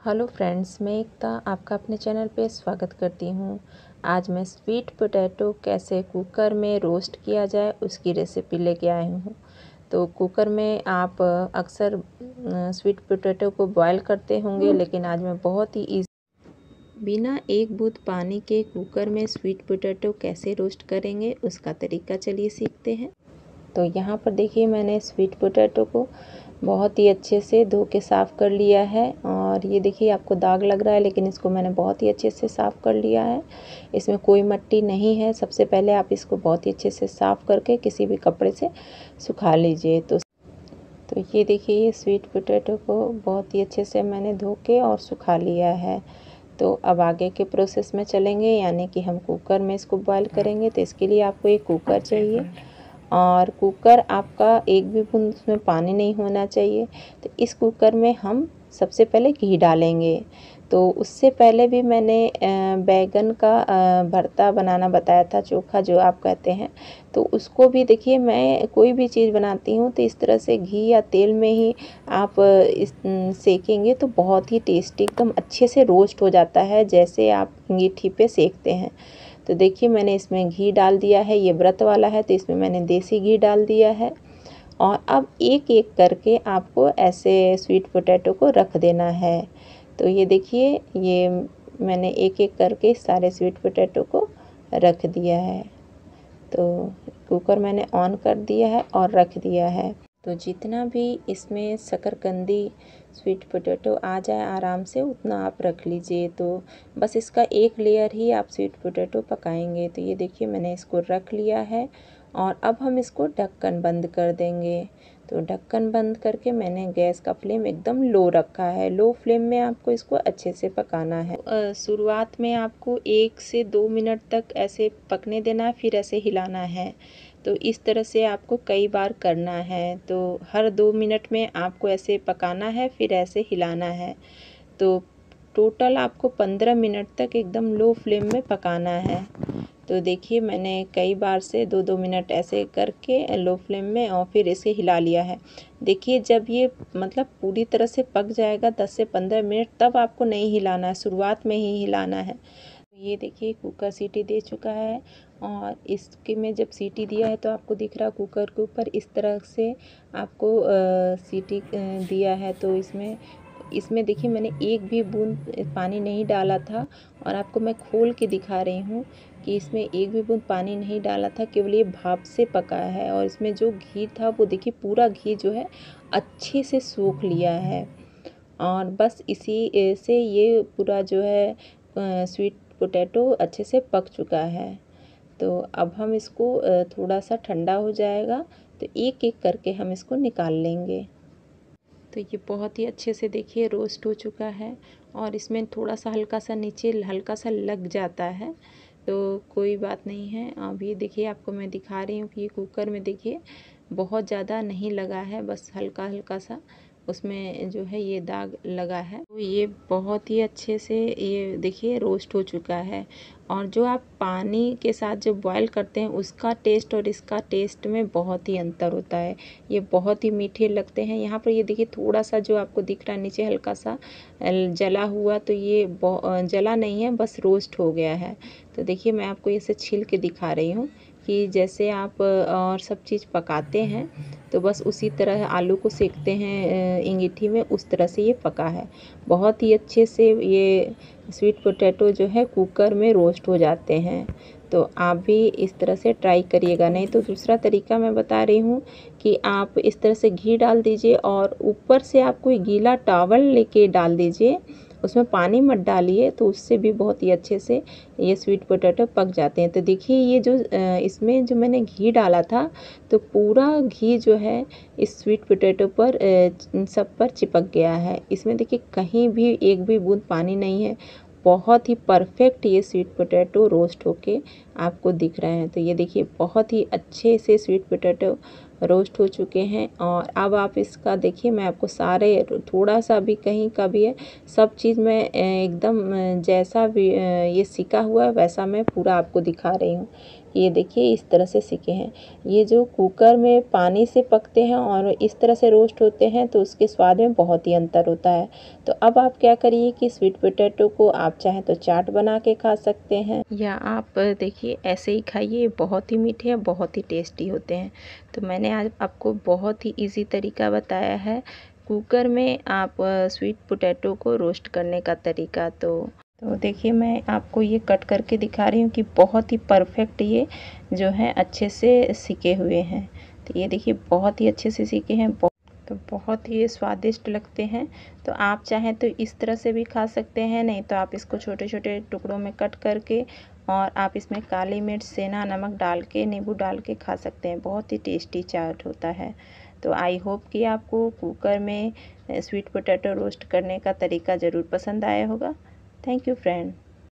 Hello friends मैं एकता आपका अपने चैनल पे स्वागत करती हूँ। आज मैं स्वीट पोटैटो कैसे कुकर में रोस्ट किया जाए उसकी रेसिपी लेके आई हूँ। तो कुकर में आप अक्सर स्वीट पोटैटो को बॉईल करते होंगे लेकिन आज मैं बहुत ही ईजी बिना एक बूथ पानी के कुकर में स्वीट पोटैटो कैसे रोस्ट करेंगे उसका तरीका चलिए सीखते हैं। तो यहाँ पर देखिए मैंने स्वीट पोटैटो को बहुत ही अच्छे से धो के साफ़ कर लिया है और ये देखिए आपको दाग लग रहा है लेकिन इसको मैंने बहुत ही अच्छे से साफ़ कर लिया है। इसमें कोई मट्टी नहीं है। सबसे पहले आप इसको बहुत ही अच्छे से साफ़ करके किसी भी कपड़े से सुखा लीजिए। तो तो ये देखिए ये स्वीट पोटैटो को बहुत ही अच्छे से मैंने धो के और सुखा लिया है। तो अब आगे के प्रोसेस में चलेंगे यानी कि हम कुकर में इसको बॉयल करेंगे। तो इसके लिए आपको एक कुकर चाहिए। और कुकर आपका एक भी बूंद उसमें पानी नहीं होना चाहिए। तो इस कुकर में हम सबसे पहले घी डालेंगे। तो उससे पहले भी मैंने बैगन का भरता बनाना बताया था, चोखा जो आप कहते हैं। तो उसको भी देखिए, मैं कोई भी चीज़ बनाती हूँ तो इस तरह से घी या तेल में ही आप इस सेकेंगे तो बहुत ही टेस्टी, एकदम अच्छे से रोस्ट हो जाता है, जैसे आप अंगीठी पे सेकते हैं। तो देखिए मैंने इसमें घी डाल दिया है, ये व्रत वाला है तो इसमें मैंने देसी घी डाल दिया है। और अब एक एक करके आपको ऐसे स्वीट पोटैटो को रख देना है। तो ये देखिए, ये मैंने एक एक करके सारे स्वीट पोटैटो को रख दिया है। तो कुकर मैंने ऑन कर दिया है और रख दिया है। तो जितना भी इसमें शकरकंदी स्वीट पोटैटो आ जाए आराम से, उतना आप रख लीजिए। तो बस इसका एक लेयर ही आप स्वीट पोटैटो पकाएँगे। तो ये देखिए, मैंने इसको रख लिया है और अब हम इसको ढक्कन बंद कर देंगे। तो ढक्कन बंद करके मैंने गैस का फ्लेम एकदम लो रखा है। लो फ्लेम में आपको इसको अच्छे से पकाना है। शुरुआत में आपको एक से दो मिनट तक ऐसे पकने देना, फिर ऐसे हिलाना है। तो इस तरह से आपको कई बार करना है। तो हर दो मिनट में आपको ऐसे पकाना है, फिर ऐसे हिलाना है। तो टोटल आपको पंद्रह मिनट तक एकदम लो फ्लेम में पकाना है। तो देखिए, मैंने कई बार से दो दो मिनट ऐसे करके लो फ्लेम में और फिर इसे हिला लिया है। देखिए, जब ये मतलब पूरी तरह से पक जाएगा, दस से पंद्रह मिनट, तब आपको नहीं हिलाना है, शुरुआत में ही हिलाना है। ये देखिए कुकर सीटी दे चुका है और इसके में जब सीटी दिया है तो आपको दिख रहा कुकर के ऊपर इस तरह से आपको आ, सीटी दिया है। तो इसमें इसमें देखिए मैंने एक भी बूंद पानी नहीं डाला था और आपको मैं खोल के दिखा रही हूँ कि इसमें एक भी बूंद पानी नहीं डाला था केवल ये भाप से पका है और इसमें जो घी था वो देखिए पूरा घी जो है अच्छे से सूख लिया है। और बस इसी से ये पूरा जो है स्वीट पोटैटो अच्छे से पक चुका है। तो अब हम इसको थोड़ा सा ठंडा हो जाएगा। तो एक एक करके हम इसको निकाल लेंगे। तो ये बहुत ही अच्छे से देखिए रोस्ट हो चुका है और इसमें थोड़ा सा हल्का सा नीचे हल्का सा लग जाता है। तो कोई बात नहीं है। अब ये देखिए, आपको मैं दिखा रही हूँ कि ये कुकर में देखिए बहुत ज़्यादा नहीं लगा है, बस हल्का हल्का सा उसमें जो है ये दाग लगा है। तो ये बहुत ही अच्छे से ये देखिए रोस्ट हो चुका है और जो आप पानी के साथ जो बॉईल करते हैं, उसका टेस्ट और इसका टेस्ट में बहुत ही अंतर होता है। ये बहुत ही मीठे लगते हैं। यहाँ पर ये देखिए थोड़ा सा जो आपको दिख रहा है, नीचे हल्का सा जला हुआ तो ये जला नहीं है, बस रोस्ट हो गया है। तो देखिए मैं आपको इसे छील के दिखा रही हूँ। कि जैसे आप और सब चीज़ पकाते हैं तो बस उसी तरह आलू को सेकते हैं इंगीठी में, उस तरह से ये पका है। बहुत ही अच्छे से ये स्वीट पोटैटो जो है कुकर में रोस्ट हो जाते हैं। तो आप भी इस तरह से ट्राई करिएगा। नहीं तो दूसरा तरीका मैं बता रही हूँ कि आप इस तरह से घी डाल दीजिए और ऊपर से आप कोई गीला टावल लेके डाल दीजिए उसमें पानी मत डालिए तो उससे भी बहुत ही अच्छे से ये स्वीट पोटैटो पक जाते हैं। तो देखिए ये जो इसमें जो मैंने घी डाला था तो पूरा घी जो है इस स्वीट पोटैटो पर सब पर चिपक गया है। इसमें देखिए कहीं भी एक भी बूंद पानी नहीं है। बहुत ही परफेक्ट ये स्वीट पोटैटो रोस्ट होके आपको दिख रहे हैं। तो ये देखिए बहुत ही अच्छे से स्वीट पोटैटो रोस्ट हो चुके हैं और अब आप इसका देखिए, मैं आपको सारे थोड़ा सा भी कहीं का भी है, सब चीज़ मैं एकदम जैसा भी ये सिका हुआ है, वैसा मैं पूरा आपको दिखा रही हूँ। ये देखिए, इस तरह से सीखे हैं। ये जो कुकर में पानी से पकते हैं और इस तरह से रोस्ट होते हैं तो उसके स्वाद में बहुत ही अंतर होता है। तो अब आप क्या करिए कि स्वीट पोटैटो को आप चाहें तो चाट बना के खा सकते हैं। या आप, देखिए, ऐसे ही खाइए, बहुत ही मीठे हैं, बहुत ही टेस्टी होते हैं। तो मैंने आज आपको बहुत ही ईजी तरीका बताया है। कुकर में आप स्वीट पोटैटो को रोस्ट करने का तरीका। तो तो देखिए, मैं आपको ये कट करके दिखा रही हूँ कि बहुत ही परफेक्ट ये जो है अच्छे से सीखे हुए हैं। तो ये देखिए, बहुत ही अच्छे से सीखे हैं तो बहुत ही स्वादिष्ट लगते हैं। तो आप चाहें तो इस तरह से भी खा सकते हैं, नहीं तो आप इसको छोटे छोटे टुकड़ों में कट करके और आप इसमें काली मिर्च, सेना, नमक डाल के, नींबू डाल के खा सकते हैं। बहुत ही टेस्टी चाट होता है। तो आई होप कि आपको कुकर में स्वीट पोटैटो रोस्ट करने का तरीका ज़रूर पसंद आया होगा। Thank you friend.